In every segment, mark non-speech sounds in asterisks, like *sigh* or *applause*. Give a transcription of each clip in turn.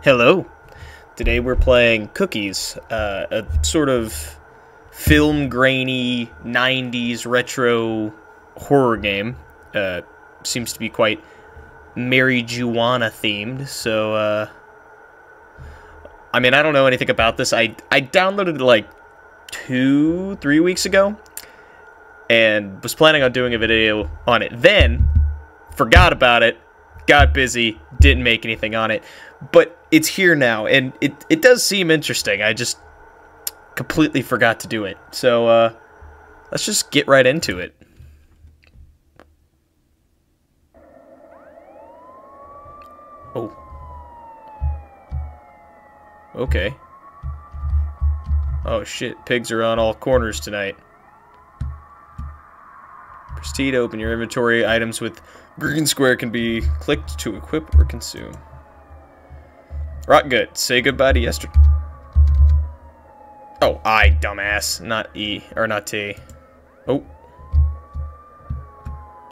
Hello. Today we're playing Cookies, uh, a sort of film grainy 90s retro horror game. Uh, seems to be quite Mary Juana themed, so uh, I mean, I don't know anything about this. I I downloaded it like two, three weeks ago, and was planning on doing a video on it. Then forgot about it, got busy, didn't make anything on it. But it's here now, and it it does seem interesting. I just completely forgot to do it. So uh, let's just get right into it. Oh. Okay. Oh shit, pigs are on all corners tonight. Proceed to open your inventory. Items with green square can be clicked to equip or consume. Right, good. Say goodbye to yesterday. Oh, I, dumbass. Not E, or not T. Oh.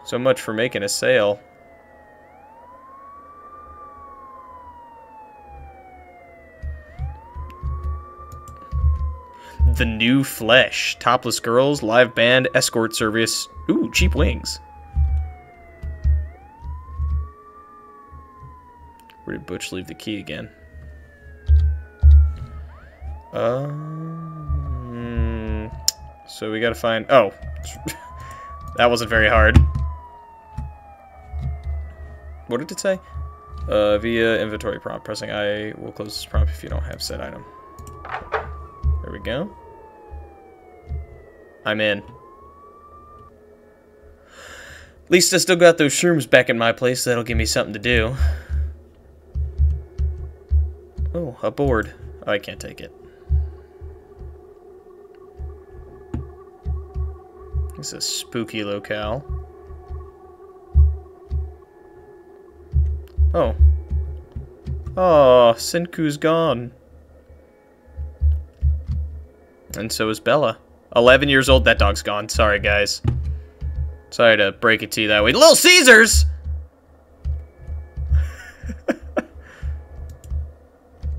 So much for making a sale. The New Flesh. Topless girls, live band, escort service. Ooh, cheap wings. Where did Butch leave the key again? Um, so we gotta find... Oh. *laughs* that wasn't very hard. What did it say? Uh, via inventory prompt. Pressing I will close this prompt if you don't have said item. There we go. I'm in. At least I still got those shrooms back in my place. That'll give me something to do. Oh, a board. Oh, I can't take it. It's a spooky locale. Oh. Oh, Senku's gone. And so is Bella. 11 years old, that dog's gone. Sorry, guys. Sorry to break it to you that way. Little Caesars! *laughs*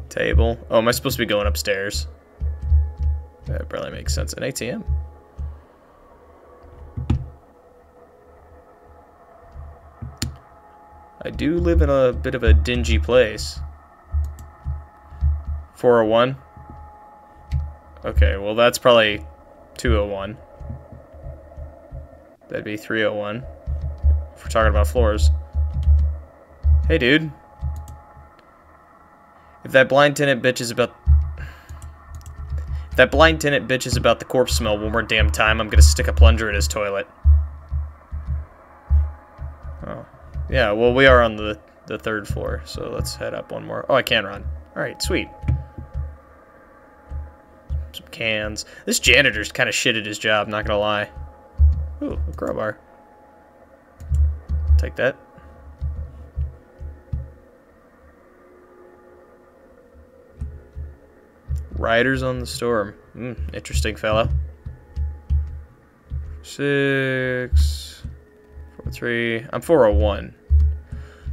Table. Oh, am I supposed to be going upstairs? That probably makes sense. An ATM. I do live in a bit of a dingy place. 401? Okay, well that's probably 201. That'd be 301. If we're talking about floors. Hey, dude. If that blind tenant bitch is about... If that blind tenant bitch is about the corpse smell one more damn time, I'm gonna stick a plunger in his toilet. Yeah, well, we are on the, the third floor, so let's head up one more. Oh, I can run. Alright, sweet. Some cans. This janitor's kind of shit at his job, not gonna lie. Ooh, a crowbar. Take that. Riders on the Storm. Hmm, interesting fellow. Six, four, three. I'm 401.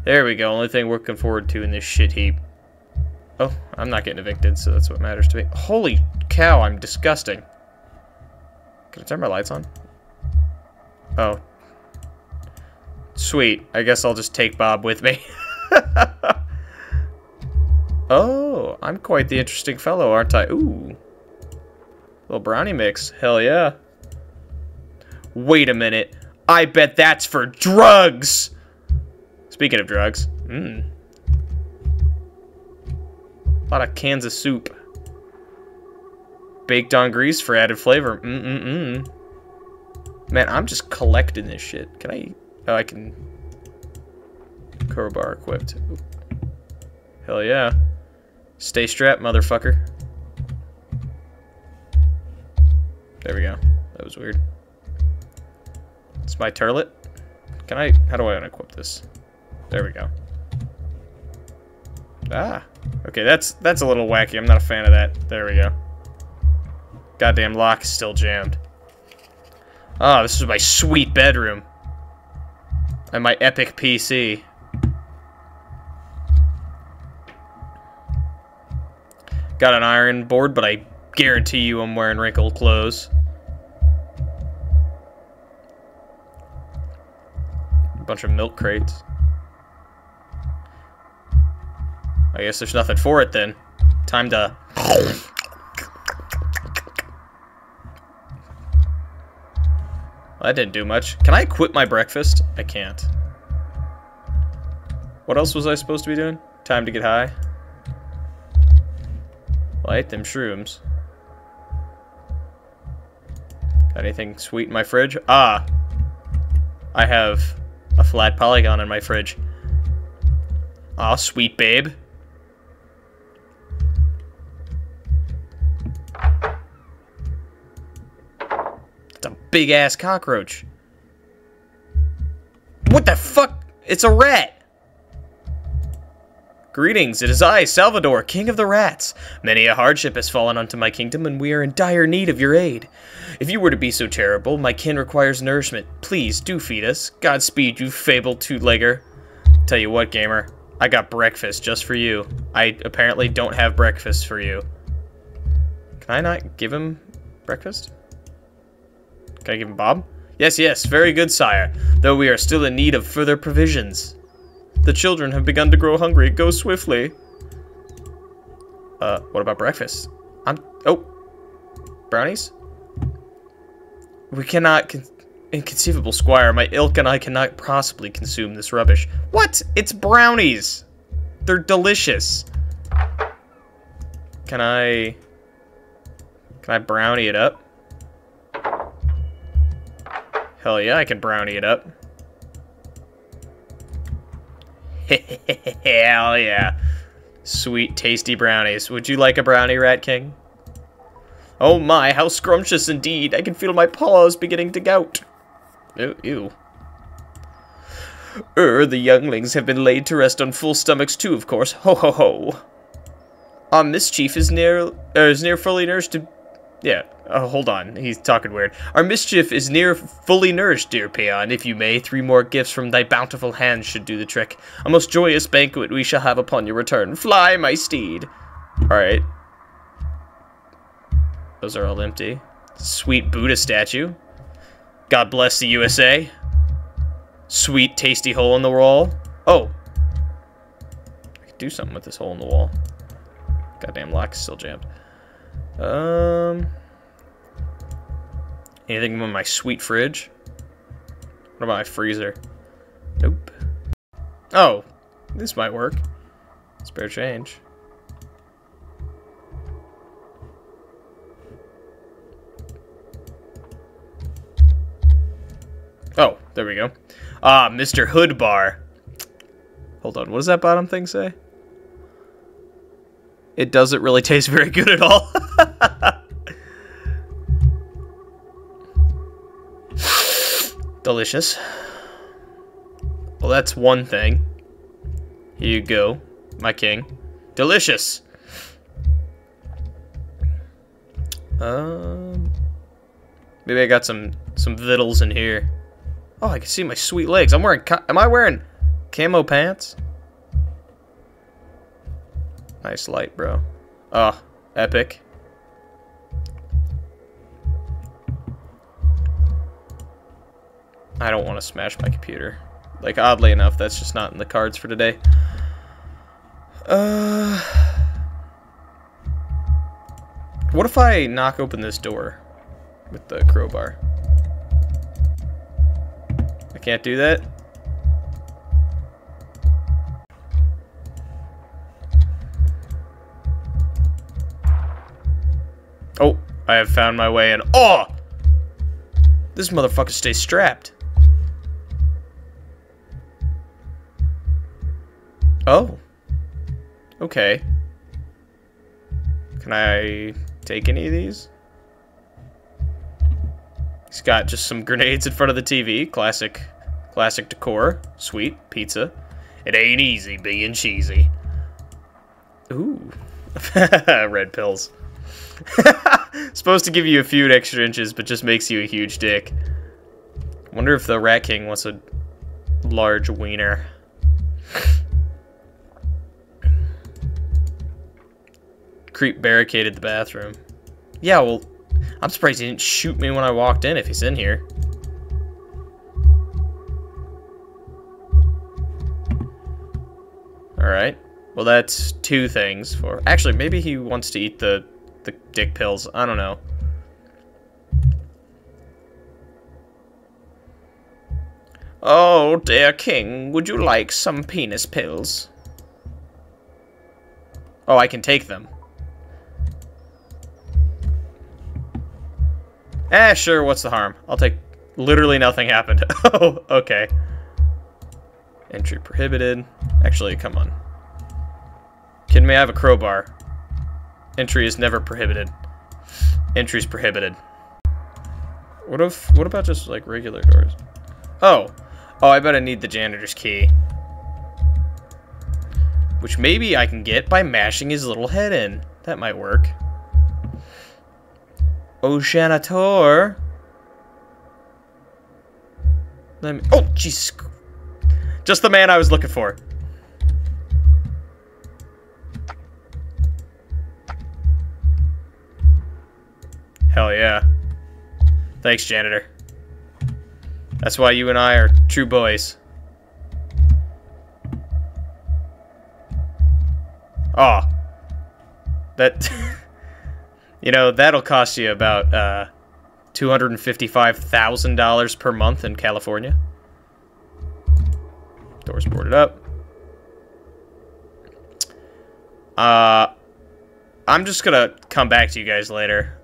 There we go. Only thing we're looking forward to in this shit heap. Oh, I'm not getting evicted, so that's what matters to me. Holy cow, I'm disgusting. Can I turn my lights on? Oh. Sweet. I guess I'll just take Bob with me. *laughs* oh, I'm quite the interesting fellow, aren't I? Ooh. Little brownie mix. Hell yeah. Wait a minute. I bet that's for drugs! Speaking of drugs. Mmm. A lot of cans of soup. Baked on grease for added flavor. Mm-mm-mm. Man, I'm just collecting this shit. Can I... Oh, I can... Crowbar equipped. Hell yeah. Stay strapped, motherfucker. There we go. That was weird. It's my turlet. Can I... How do I unequip this? There we go. Ah. Okay, that's that's a little wacky. I'm not a fan of that. There we go. Goddamn lock is still jammed. Oh, this is my sweet bedroom. And my epic PC. Got an iron board, but I guarantee you I'm wearing wrinkled clothes. A bunch of milk crates. I guess there's nothing for it then. Time to... that didn't do much. Can I quit my breakfast? I can't. What else was I supposed to be doing? Time to get high. Light them shrooms. Got anything sweet in my fridge? Ah! I have a flat polygon in my fridge. Aw, sweet babe. It's a big-ass cockroach. What the fuck? It's a rat! Greetings, it is I, Salvador, King of the Rats. Many a hardship has fallen onto my kingdom, and we are in dire need of your aid. If you were to be so terrible, my kin requires nourishment. Please, do feed us. Godspeed, you fabled two-legger. Tell you what, gamer, I got breakfast just for you. I apparently don't have breakfast for you. Can I not give him breakfast? Can I give him Bob? Yes, yes, very good, sire, though we are still in need of further provisions. The children have begun to grow hungry. Go swiftly. Uh, what about breakfast? I'm... Oh. Brownies? We cannot... Con inconceivable, Squire. My ilk and I cannot possibly consume this rubbish. What? It's brownies! They're delicious. Can I... Can I brownie it up? Hell yeah, I can brownie it up. *laughs* Hell yeah. Sweet, tasty brownies. Would you like a brownie, Rat King? Oh my, how scrumptious indeed. I can feel my paws beginning to gout. Ew. ew. Er, the younglings have been laid to rest on full stomachs too, of course. Ho ho ho. Our mischief is near, uh, is near fully nourished to yeah, uh, hold on. He's talking weird. Our mischief is near fully nourished, dear peon. If you may, three more gifts from thy bountiful hands should do the trick. A most joyous banquet we shall have upon your return. Fly, my steed. Alright. Those are all empty. Sweet Buddha statue. God bless the USA. Sweet, tasty hole in the wall. Oh. I could do something with this hole in the wall. Goddamn lock is still jammed. Um, anything in my sweet fridge? What about my freezer? Nope. Oh, this might work. Spare change. Oh, there we go. Ah, Mr. Goodbar. Hold on, what does that bottom thing say? It doesn't really taste very good at all. Delicious. Well, that's one thing. Here you go, my king. Delicious. Um, maybe I got some some vittles in here. Oh, I can see my sweet legs. I'm wearing. Am I wearing camo pants? Nice light, bro. Oh, epic. I don't want to smash my computer. Like, oddly enough, that's just not in the cards for today. Uh... What if I knock open this door with the crowbar? I can't do that? Oh, I have found my way in. Oh! This motherfucker stays strapped. Oh. Okay. Can I take any of these? He's got just some grenades in front of the TV. Classic, classic decor. Sweet. Pizza. It ain't easy being cheesy. Ooh. *laughs* Red pills. *laughs* Supposed to give you a few extra inches, but just makes you a huge dick. Wonder if the Rat King wants a large wiener. creep barricaded the bathroom. Yeah, well, I'm surprised he didn't shoot me when I walked in if he's in here. Alright. Well, that's two things for... Actually, maybe he wants to eat the, the dick pills. I don't know. Oh, dear king, would you like some penis pills? Oh, I can take them. Eh, sure, what's the harm? I'll take... Literally nothing happened. *laughs* oh, okay. Entry prohibited. Actually, come on. Can me I have a crowbar? Entry is never prohibited. Entry is prohibited. What if... What about just, like, regular doors? Oh. Oh, I bet I need the janitor's key. Which maybe I can get by mashing his little head in. That might work. Oh, janitor. Let me... Oh, jeez. Just the man I was looking for. Hell yeah. Thanks, janitor. That's why you and I are true boys. Oh. That... *laughs* you know, that'll cost you about, uh... $255,000 per month in California. Doors boarded up. Uh... I'm just gonna come back to you guys later.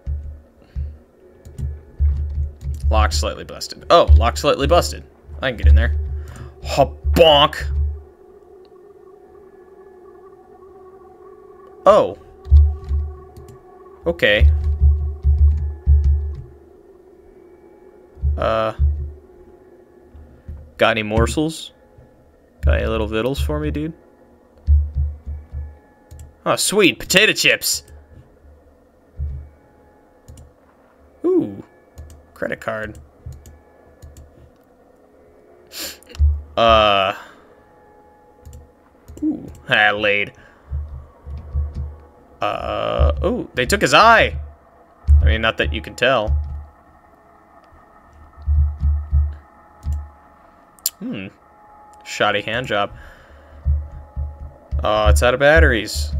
Lock slightly busted. Oh, lock slightly busted. I can get in there. Ha bonk. Oh. Okay. Uh. Got any morsels? Got any little vittles for me, dude? Oh, sweet. Potato chips. Ooh. Credit card. Uh. Ooh, ah, laid. Uh, oh, they took his eye. I mean, not that you can tell. Hmm. Shoddy hand job. Oh, it's out of batteries.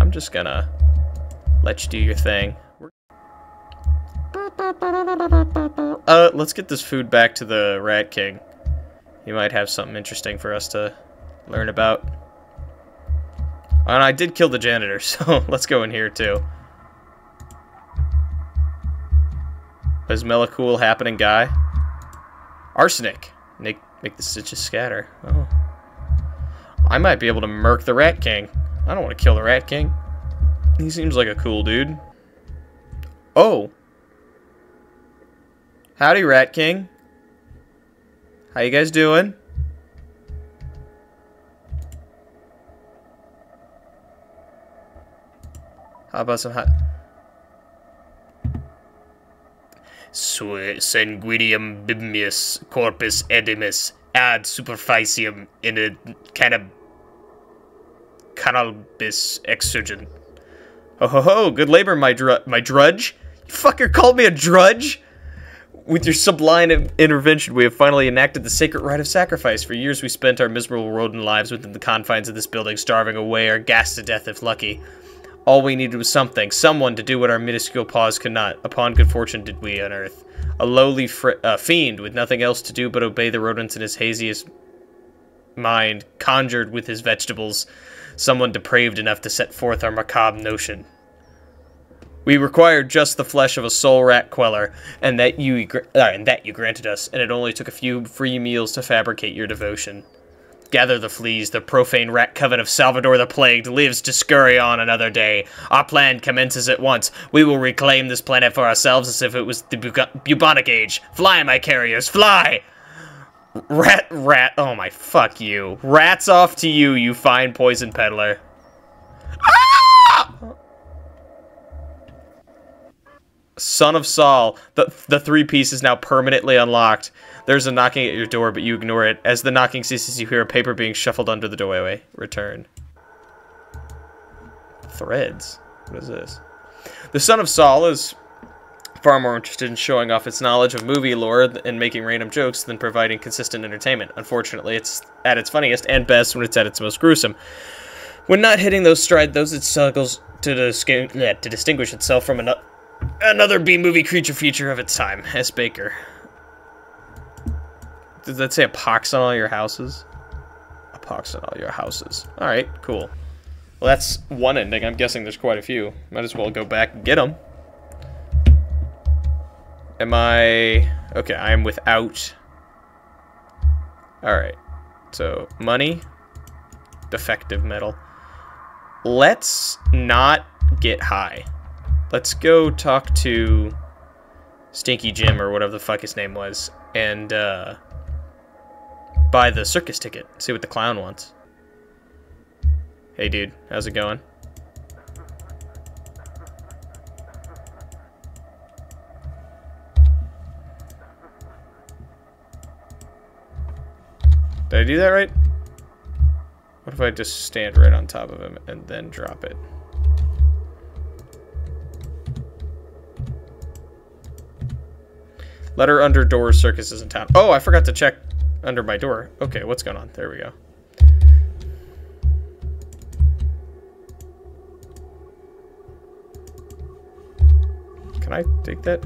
I'm just gonna let you do your thing. Uh, let's get this food back to the Rat King. He might have something interesting for us to learn about. And I did kill the janitor, *laughs* so let's go in here too. Is Melacool happening, guy? Arsenic. Make make the stitches scatter. Oh. I might be able to murk the Rat King. I don't want to kill the Rat King. He seems like a cool dude. Oh. Howdy, Rat King. How you guys doing? How about some hot... Sanguinium bibimus corpus edimus ad superficium in a kind of cannabis exurgent. Ho ho ho, good labor, my dr my drudge. You fucker called me a drudge? With your sublime intervention, we have finally enacted the sacred rite of sacrifice. For years, we spent our miserable rodent lives within the confines of this building, starving away or gassed to death if lucky. All we needed was something, someone to do what our minuscule paws could not. Upon good fortune did we unearth. A lowly uh, fiend with nothing else to do but obey the rodents in his haziest mind, conjured with his vegetables, someone depraved enough to set forth our macabre notion. We required just the flesh of a soul rat queller, and that you uh, and that you granted us, and it only took a few free meals to fabricate your devotion. Gather the fleas, the profane rat coven of Salvador the Plagued lives to scurry on another day. Our plan commences at once. We will reclaim this planet for ourselves as if it was the bubonic age. Fly, my carriers, fly! Rat, rat, oh my, fuck you. Rats off to you, you fine poison peddler. Son of Saul, the, the three piece is now permanently unlocked. There's a knocking at your door, but you ignore it. As the knocking ceases, you hear a paper being shuffled under the doorway. Return. Threads. What is this? The Son of Saul is far more interested in showing off its knowledge of movie lore and making random jokes than providing consistent entertainment. Unfortunately, it's at its funniest and best when it's at its most gruesome. When not hitting those stride, those it struggles to, to distinguish itself from an another B-movie creature feature of its time, S. Baker. Does that say a pox on all your houses? A pox on all your houses. Alright, cool. Well, that's one ending. I'm guessing there's quite a few. Might as well go back and get them. Am I... Okay, I am without... Alright. So, money. Defective metal. Let's not get high. Let's go talk to Stinky Jim or whatever the fuck his name was and uh, buy the circus ticket. See what the clown wants. Hey dude, how's it going? Did I do that right? What if I just stand right on top of him and then drop it? Letter under door circuses in town. Oh, I forgot to check under my door. Okay, what's going on? There we go. Can I take that?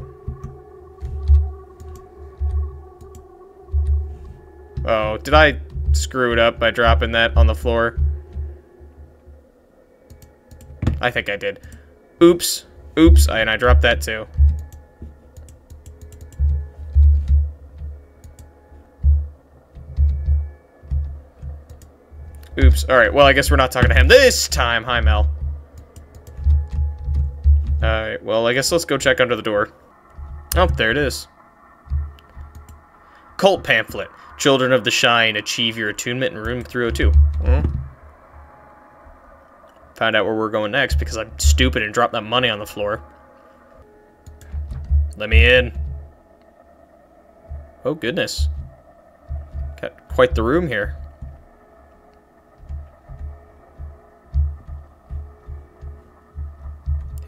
Oh, did I screw it up by dropping that on the floor? I think I did. Oops. Oops, and I dropped that too. Oops. Alright, well, I guess we're not talking to him this time. Hi, Mel. Alright, well, I guess let's go check under the door. Oh, there it is. Cult pamphlet. Children of the Shine, achieve your attunement in room 302. Hmm. Find out where we're going next because I'm stupid and dropped that money on the floor. Let me in. Oh, goodness. Got quite the room here.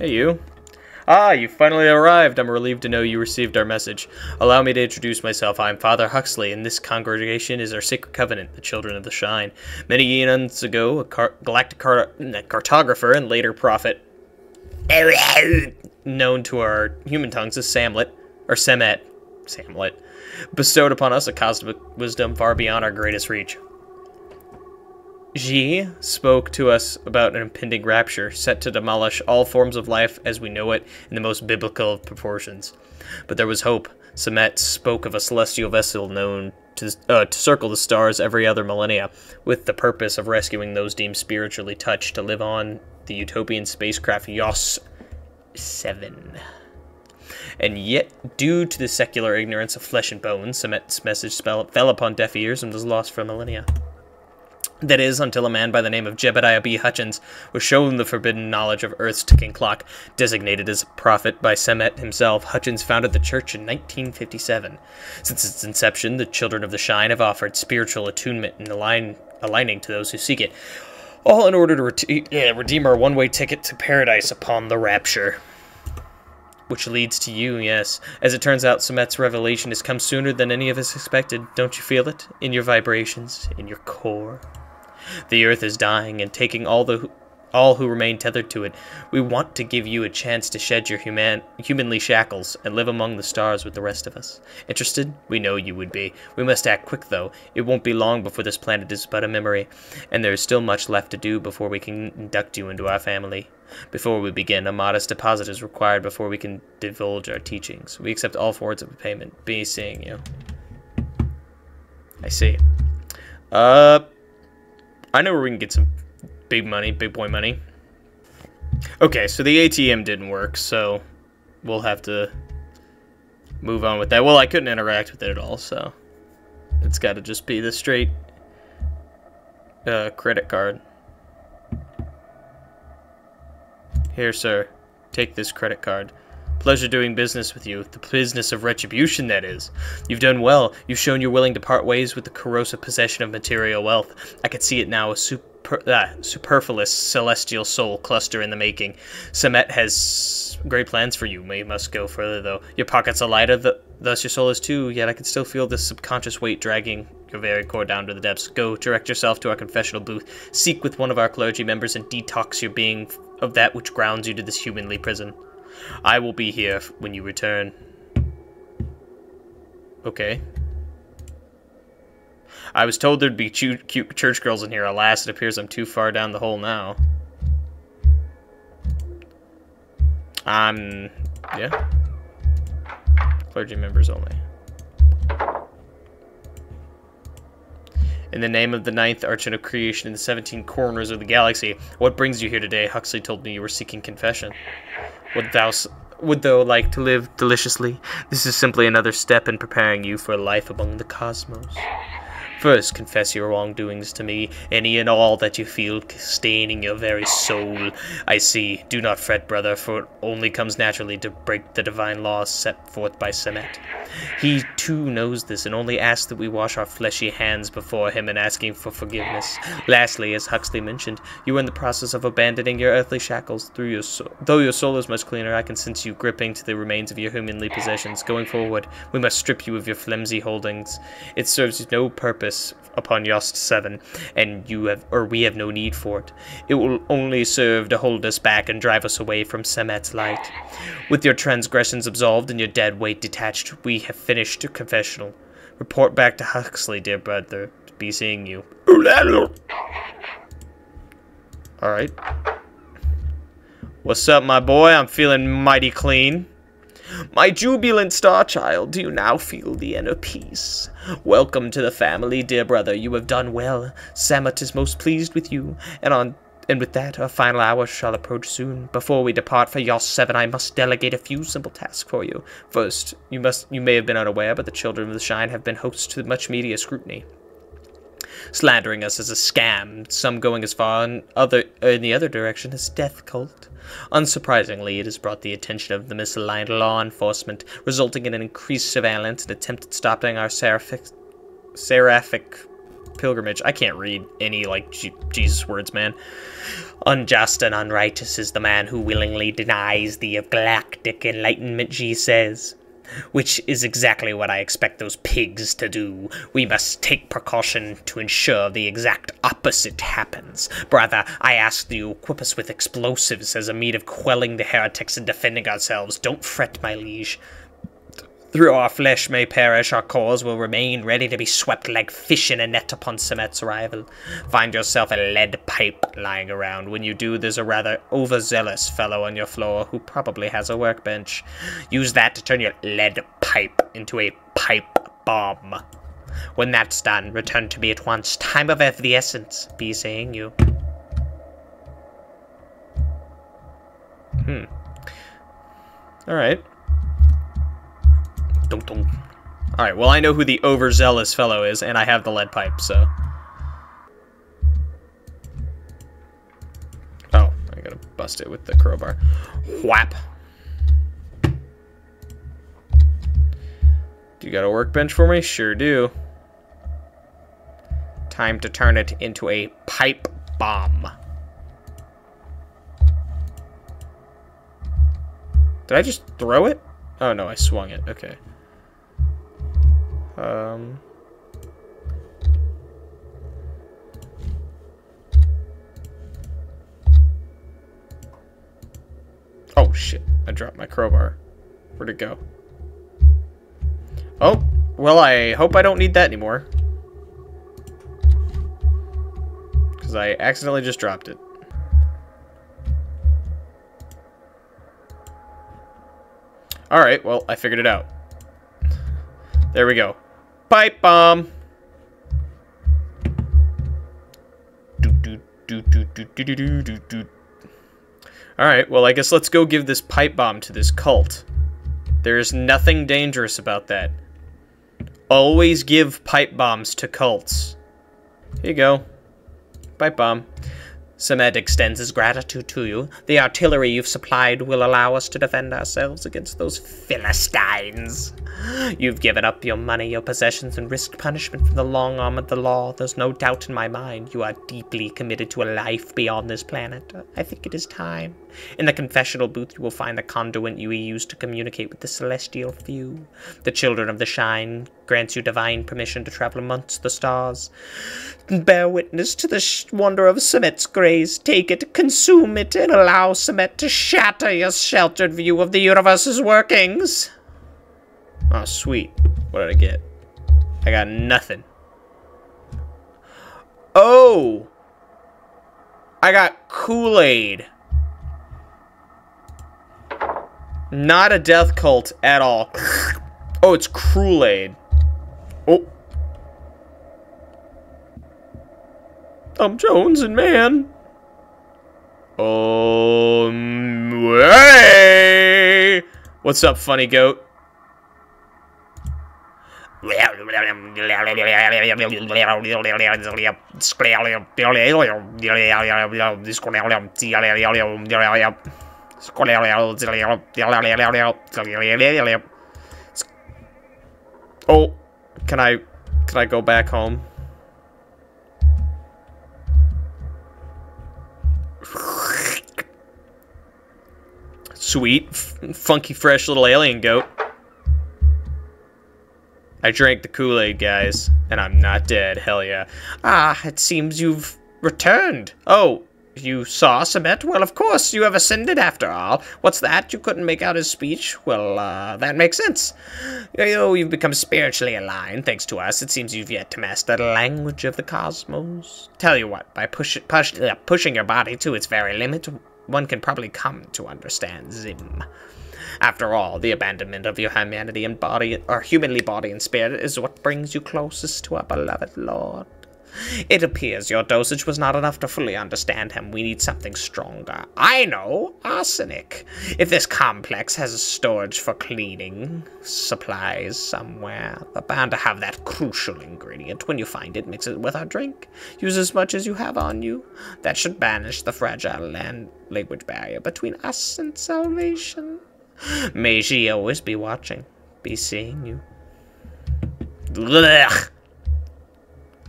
Hey, you. Ah, you finally arrived. I'm relieved to know you received our message. Allow me to introduce myself. I'm Father Huxley, and this congregation is our sacred covenant, the Children of the Shine. Many eons ago, a car galactic car cartographer and later prophet, known to our human tongues as Samlet, or Semet, Samlet, bestowed upon us a cosmic wisdom far beyond our greatest reach. Ji spoke to us about an impending rapture set to demolish all forms of life as we know it in the most biblical of proportions. But there was hope. Semet spoke of a celestial vessel known to, uh, to circle the stars every other millennia, with the purpose of rescuing those deemed spiritually touched to live on the utopian spacecraft Yos 7. And yet, due to the secular ignorance of flesh and bones, Semet's message fell upon deaf ears and was lost for millennia. That is, until a man by the name of Jebediah B. Hutchins was shown the forbidden knowledge of Earth's ticking clock. Designated as a prophet by Semet himself, Hutchins founded the church in 1957. Since its inception, the Children of the Shine have offered spiritual attunement and align, aligning to those who seek it, all in order to re yeah, redeem our one-way ticket to paradise upon the rapture. Which leads to you, yes. As it turns out, Semet's revelation has come sooner than any of us expected. Don't you feel it? In your vibrations? In your core? The earth is dying and taking all the all who remain tethered to it. We want to give you a chance to shed your human, humanly shackles and live among the stars with the rest of us. Interested? We know you would be. We must act quick, though. It won't be long before this planet is but a memory, and there is still much left to do before we can induct you into our family. Before we begin, a modest deposit is required before we can divulge our teachings. We accept all forms of payment. Be seeing you. I see. Uh... I know where we can get some big money, big boy money. Okay, so the ATM didn't work, so we'll have to move on with that. Well, I couldn't interact with it at all, so it's got to just be the straight uh, credit card. Here, sir. Take this credit card. Pleasure doing business with you. The business of retribution, that is. You've done well. You've shown you're willing to part ways with the corrosive possession of material wealth. I could see it now. A super ah, superfluous celestial soul cluster in the making. Semet has great plans for you. We must go further, though. Your pockets are lighter, th thus your soul is too, yet I can still feel this subconscious weight dragging your very core down to the depths. Go, direct yourself to our confessional booth. Seek with one of our clergy members and detox your being of that which grounds you to this humanly prison. I will be here when you return. Okay. I was told there'd be cute, cute church girls in here. Alas, it appears I'm too far down the hole now. Um, yeah. Clergy members only. In the name of the ninth archon of creation in the 17 corners of the galaxy, what brings you here today? Huxley told me you were seeking confession. Would thou, would thou like to live deliciously? This is simply another step in preparing you for life among the cosmos. First, confess your wrongdoings to me, any and all that you feel staining your very soul. I see. Do not fret, brother, for it only comes naturally to break the divine laws set forth by Semet. He too knows this, and only asks that we wash our fleshy hands before him in asking for forgiveness. Lastly, as Huxley mentioned, you are in the process of abandoning your earthly shackles. Through your soul. Though your soul is much cleaner, I can sense you gripping to the remains of your humanly possessions. Going forward, we must strip you of your flimsy holdings. It serves no purpose upon Yost 7, and you have or we have no need for it. It will only serve to hold us back and drive us away from Semet's light. With your transgressions absolved and your dead weight detached, we have finished confessional. Report back to Huxley, dear brother. To be seeing you. Alright. What's up, my boy? I'm feeling mighty clean. My jubilant star child, do you now feel the inner peace? Welcome to the family, dear brother. You have done well. Semet is most pleased with you, and on and with that, our final hour shall approach soon. Before we depart for Yost 7, I must delegate a few simple tasks for you. First, you must you may have been unaware, but the Children of the Shine have been hosts to much media scrutiny slandering us as a scam, some going as far in, other, in the other direction as death cult. Unsurprisingly, it has brought the attention of the misaligned law enforcement, resulting in an increased surveillance and attempted stopping our seraphic, seraphic pilgrimage. I can't read any, like, G Jesus words, man. Unjust and unrighteous is the man who willingly denies the galactic enlightenment, G says which is exactly what I expect those pigs to do. We must take precaution to ensure the exact opposite happens. Brother, I ask you equip us with explosives as a means of quelling the heretics and defending ourselves. Don't fret, my liege. Through our flesh may perish, our cause will remain ready to be swept like fish in a net upon Semet's arrival. Find yourself a lead pipe lying around. When you do, there's a rather overzealous fellow on your floor who probably has a workbench. Use that to turn your lead pipe into a pipe bomb. When that's done, return to me at once. Time of the essence. Be seeing you. Hmm. Alright. Alright, well I know who the overzealous fellow is, and I have the lead pipe, so... Oh, I gotta bust it with the crowbar. Whap! Do you got a workbench for me? Sure do. Time to turn it into a pipe bomb. Did I just throw it? Oh no, I swung it. Okay. Um, oh shit, I dropped my crowbar. Where'd it go? Oh, well I hope I don't need that anymore. Because I accidentally just dropped it. Alright, well, I figured it out. There we go. Pipe bomb. Alright, well, I guess let's go give this pipe bomb to this cult. There's nothing dangerous about that. Always give pipe bombs to cults. Here you go. Pipe bomb. Samet extends his gratitude to you. The artillery you've supplied will allow us to defend ourselves against those Philistines. You've given up your money, your possessions, and risked punishment from the long arm of the law. There's no doubt in my mind you are deeply committed to a life beyond this planet. I think it is time. In the confessional booth, you will find the conduit you use to communicate with the celestial few. The children of the shine grants you divine permission to travel amongst the stars. Bear witness to the wonder of Samet's grace. Take it, consume it, and allow Samet to shatter your sheltered view of the universe's workings. Oh, sweet. What did I get? I got nothing. Oh! I got Kool-Aid. Not a death cult at all. Oh, it's Kool-Aid. Oh. I'm Jones and man. Um, hey! What's up, funny goat? Oh, can I, can I go back home? Sweet, funky, fresh little alien goat. I drank the Kool-Aid, guys, and I'm not dead, hell yeah. Ah, it seems you've returned. Oh, you saw Samet? Well, of course, you have ascended after all. What's that? You couldn't make out his speech? Well, uh, that makes sense. Oh, you've become spiritually aligned, thanks to us. It seems you've yet to master the language of the cosmos. Tell you what, by push, push, uh, pushing your body to its very limit, one can probably come to understand Zim. After all, the abandonment of your humanity and body, or humanly body and spirit, is what brings you closest to our beloved Lord. It appears your dosage was not enough to fully understand him. We need something stronger. I know, arsenic. If this complex has a storage for cleaning supplies somewhere, they're bound to have that crucial ingredient. When you find it, mix it with our drink. Use as much as you have on you. That should banish the fragile language barrier between us and salvation. May she always be watching, be seeing you. Ugh.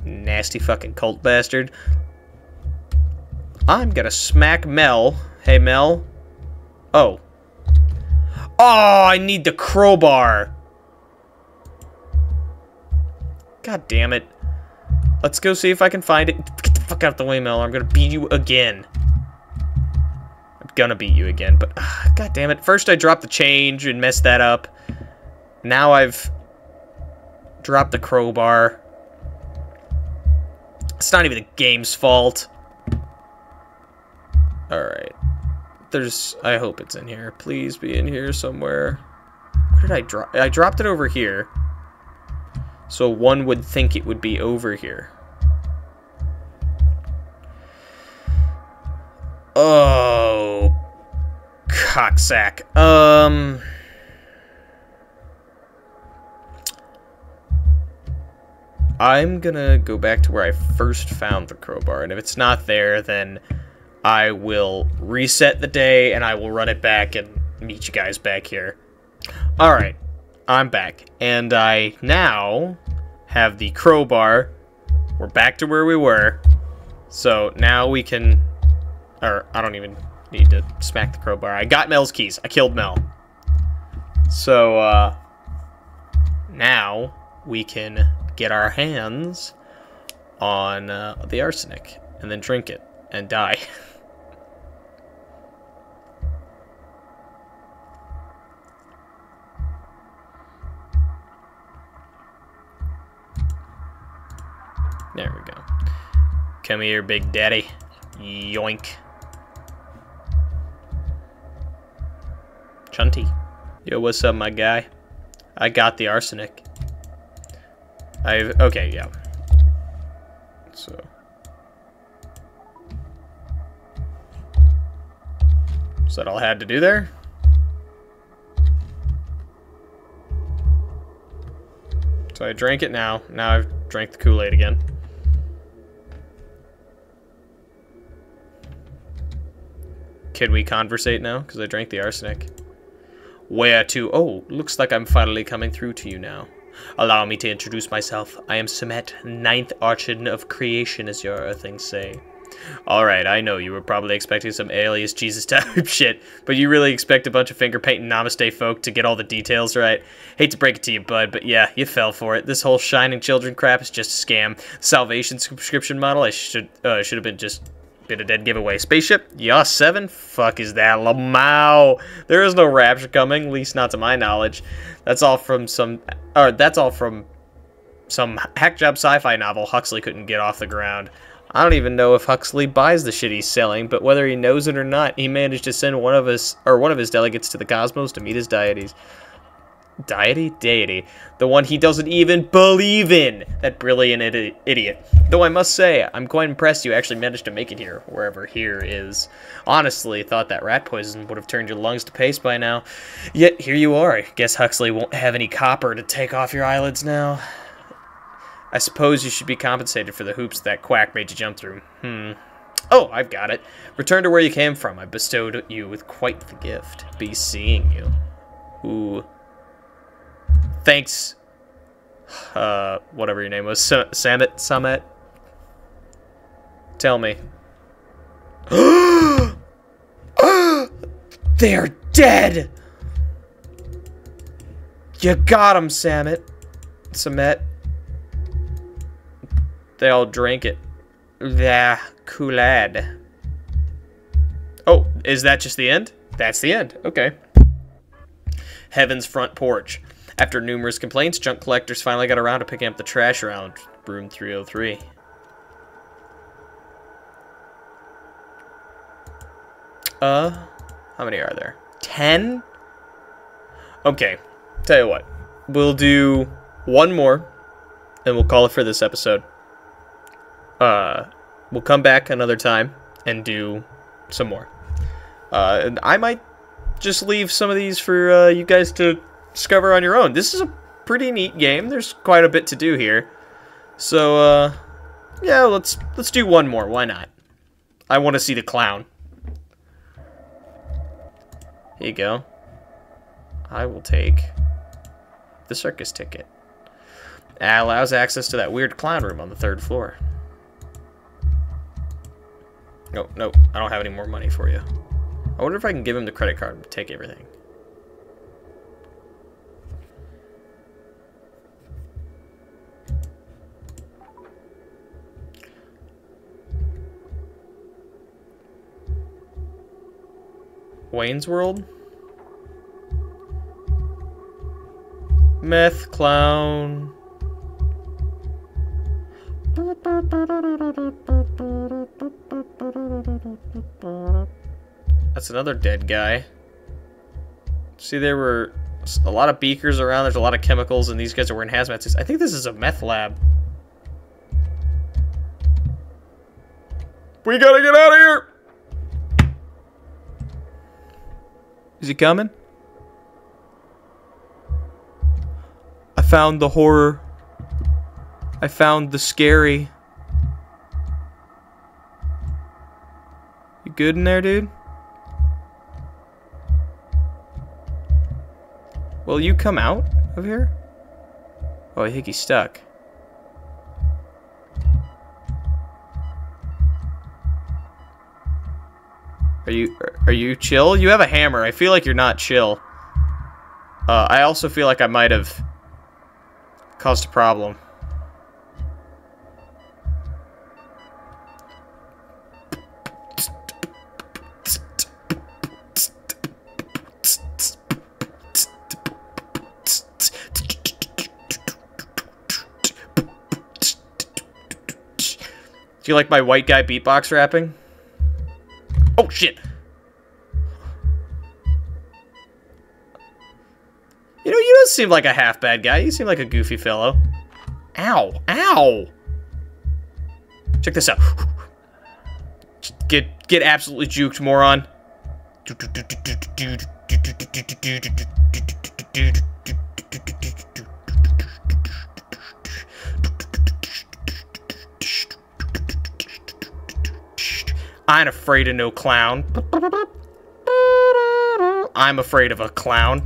Nasty fucking cult bastard. I'm gonna smack Mel. Hey, Mel. Oh. Oh, I need the crowbar. God damn it. Let's go see if I can find it. Get the fuck out of the way, Mel. I'm gonna beat you again. I'm gonna beat you again, but uh, god damn it. First I dropped the change and messed that up. Now I've dropped the crowbar. It's not even the game's fault. Alright. There's... I hope it's in here. Please be in here somewhere. Where did I drop... I dropped it over here. So one would think it would be over here. Oh... Cocksack. Um... I'm gonna go back to where I first found the crowbar, and if it's not there, then I will reset the day, and I will run it back and meet you guys back here. Alright, I'm back, and I now have the crowbar. We're back to where we were, so now we can... Or, I don't even need to smack the crowbar. I got Mel's keys. I killed Mel. So, uh... Now, we can get our hands on uh, the arsenic and then drink it and die. *laughs* there we go. Come here, big daddy. Yoink. Chunty. Yo, what's up, my guy? I got the arsenic. I've... Okay, yeah. So... Is that all I had to do there? So I drank it now. Now I've drank the Kool-Aid again. Can we conversate now? Because I drank the arsenic. Where to? Oh, looks like I'm finally coming through to you now. Allow me to introduce myself. I am Semet, ninth Archon of Creation, as your earthlings say. Alright, I know you were probably expecting some alias Jesus *laughs* type shit, but you really expect a bunch of finger painting namaste folk to get all the details right? Hate to break it to you, bud, but yeah, you fell for it. This whole Shining Children crap is just a scam. Salvation subscription model, I should uh, should have been just been a dead giveaway. Spaceship, Yas 7? Fuck is that? Lamau! There is no rapture coming, at least not to my knowledge. That's all from some... Or, that's all from some hack job sci-fi novel Huxley couldn't get off the ground. I don't even know if Huxley buys the shit he's selling, but whether he knows it or not, he managed to send one of his or one of his delegates to the cosmos to meet his deities. Deity? Deity. The one he doesn't even believe in! That brilliant idi idiot. Though I must say, I'm quite impressed you actually managed to make it here, wherever here is. Honestly, thought that rat poison would have turned your lungs to paste by now. Yet, here you are. Guess Huxley won't have any copper to take off your eyelids now. I suppose you should be compensated for the hoops that quack made you jump through. Hmm. Oh, I've got it. Return to where you came from. I bestowed you with quite the gift. Be seeing you. Ooh. Thanks. Uh, whatever your name was. Samet? Summit? Tell me. *gasps* They're dead! You got him, Samet. Samet. They all drank it. The Kool-Aid. Oh, is that just the end? That's the end. Okay. Heaven's front porch. After numerous complaints, junk collectors finally got around to picking up the trash around room 303. Uh, how many are there? Ten? Okay, tell you what. We'll do one more, and we'll call it for this episode uh, we'll come back another time and do some more. Uh, and I might just leave some of these for uh, you guys to discover on your own. This is a pretty neat game. There's quite a bit to do here. So, uh, yeah, let's let's do one more. Why not? I want to see the clown. Here you go. I will take the circus ticket. That allows access to that weird clown room on the third floor. No, no, I don't have any more money for you. I wonder if I can give him the credit card and take everything. Wayne's World? Meth Clown. That's another dead guy. See, there were a lot of beakers around. There's a lot of chemicals, and these guys are wearing hazmat suits. I think this is a meth lab. We gotta get out of here! Is he coming? I found the horror. I found the scary. You good in there, dude? Will you come out of here? Oh, I think he's stuck. Are you are you chill? You have a hammer. I feel like you're not chill. Uh, I also feel like I might have caused a problem. Do you like my white guy beatbox rapping? Oh, shit. You know, you don't seem like a half bad guy. You seem like a goofy fellow. Ow. Ow. Check this out. Get get absolutely juked, moron. I ain't afraid of no clown. I'm afraid of a clown.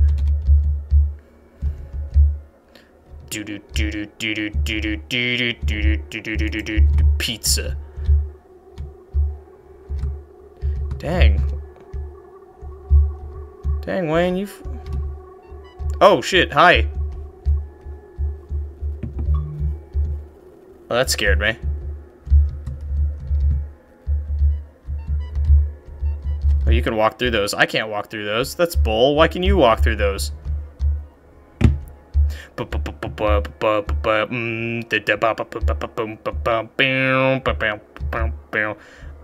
Pizza. Dang. Dang, Wayne, you... Oh, shit, hi. Well, that scared me. Oh, you can walk through those. I can't walk through those. That's bull. Why can you walk through those?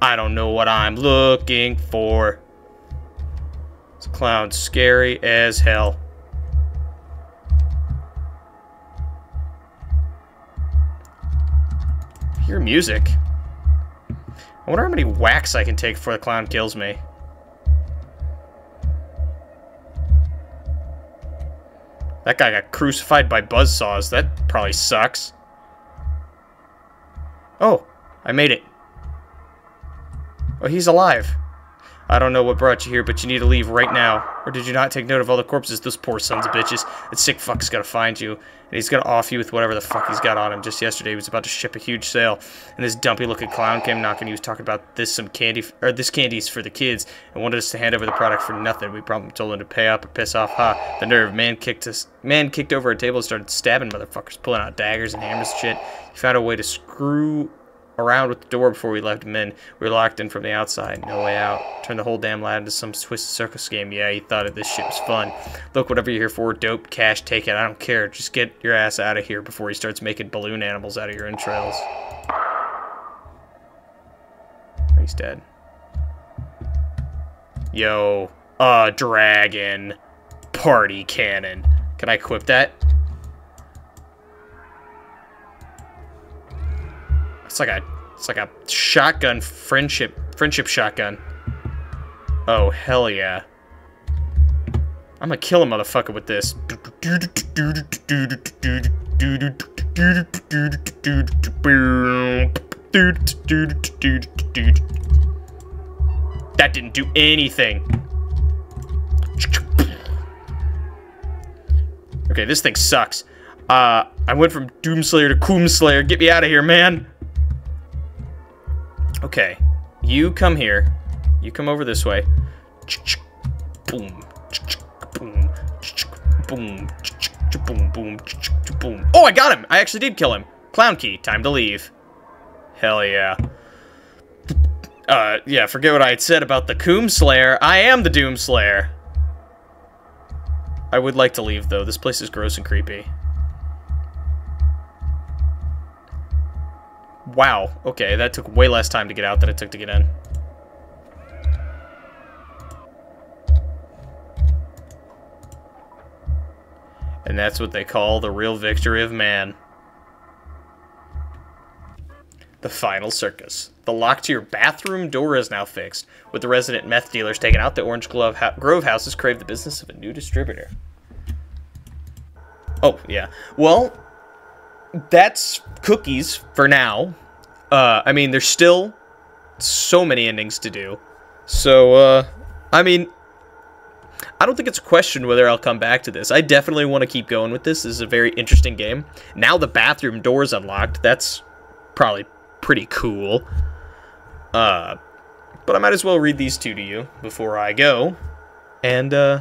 I don't know what I'm looking for. This clown's scary as hell. Hear music. I wonder how many whacks I can take before the clown kills me. That guy got crucified by buzzsaws. That probably sucks. Oh, I made it. Oh, he's alive. I don't know what brought you here, but you need to leave right now. Or did you not take note of all the corpses? Those poor sons of bitches. That sick fuck's gotta find you. And he's gonna off you with whatever the fuck he's got on him. Just yesterday, he was about to ship a huge sale. And this dumpy-looking clown came knocking. He was talking about this some candy, or this candy's for the kids, and wanted us to hand over the product for nothing. We probably told him to pay up or piss off. Ha! The nerve. Man kicked us. Man kicked over a table and started stabbing motherfuckers, pulling out daggers and hammers and shit. He found a way to screw around with the door before we left him in. We were locked in from the outside. No way out. Turned the whole damn lab into some twisted circus game. Yeah, he thought this shit was fun. Look, whatever you're here for, dope, cash, take it. I don't care. Just get your ass out of here before he starts making balloon animals out of your entrails. He's dead. Yo, a dragon. Party cannon. Can I equip that? It's like a it's like a shotgun friendship friendship shotgun. Oh hell yeah. I'm gonna kill a motherfucker with this. That didn't do anything. Okay, this thing sucks. Uh, I went from Doomslayer to Coomslayer. Get me out of here, man. Okay, you come here. You come over this way. Boom. Boom. Boom. Boom. Boom. Boom. Oh, I got him! I actually did kill him. Clown key. Time to leave. Hell yeah. Uh, yeah, forget what I had said about the Coom Slayer. I am the Doom Slayer. I would like to leave, though. This place is gross and creepy. Wow. Okay, that took way less time to get out than it took to get in. And that's what they call the real victory of man. The final circus. The lock to your bathroom door is now fixed. With the resident meth dealers taken out, the Orange Grove House has craved the business of a new distributor. Oh, yeah. Well, that's cookies for now. Uh, I mean, there's still so many endings to do. So, uh, I mean, I don't think it's a question whether I'll come back to this. I definitely want to keep going with this. This is a very interesting game. Now the bathroom door's unlocked. That's probably pretty cool. Uh, but I might as well read these two to you before I go. And, uh,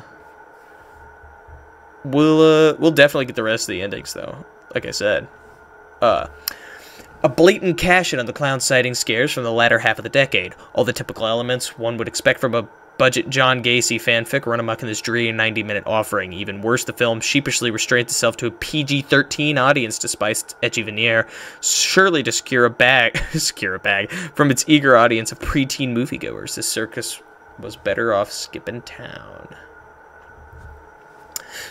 we'll, uh, we'll definitely get the rest of the endings, though. Like I said. Uh, a blatant cash in on the clown sighting scares from the latter half of the decade. All the typical elements one would expect from a budget John Gacy fanfic run amok in this dreary 90 minute offering. Even worse, the film sheepishly restrains itself to a PG 13 audience despite its edgy veneer, surely to secure a bag, *laughs* secure a bag from its eager audience of preteen moviegoers. This circus was better off skipping town.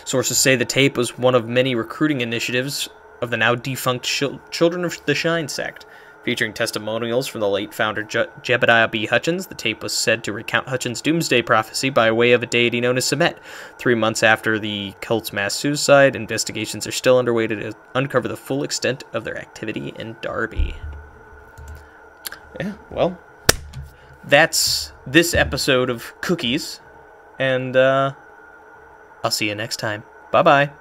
Sources say the tape was one of many recruiting initiatives of the now defunct Children of the Shine sect. Featuring testimonials from the late founder Je Jebediah B. Hutchins, the tape was said to recount Hutchins' doomsday prophecy by way of a deity known as Semet. Three months after the cult's mass suicide, investigations are still underway to uncover the full extent of their activity in Darby. Yeah, well, that's this episode of Cookies, and uh, I'll see you next time. Bye bye.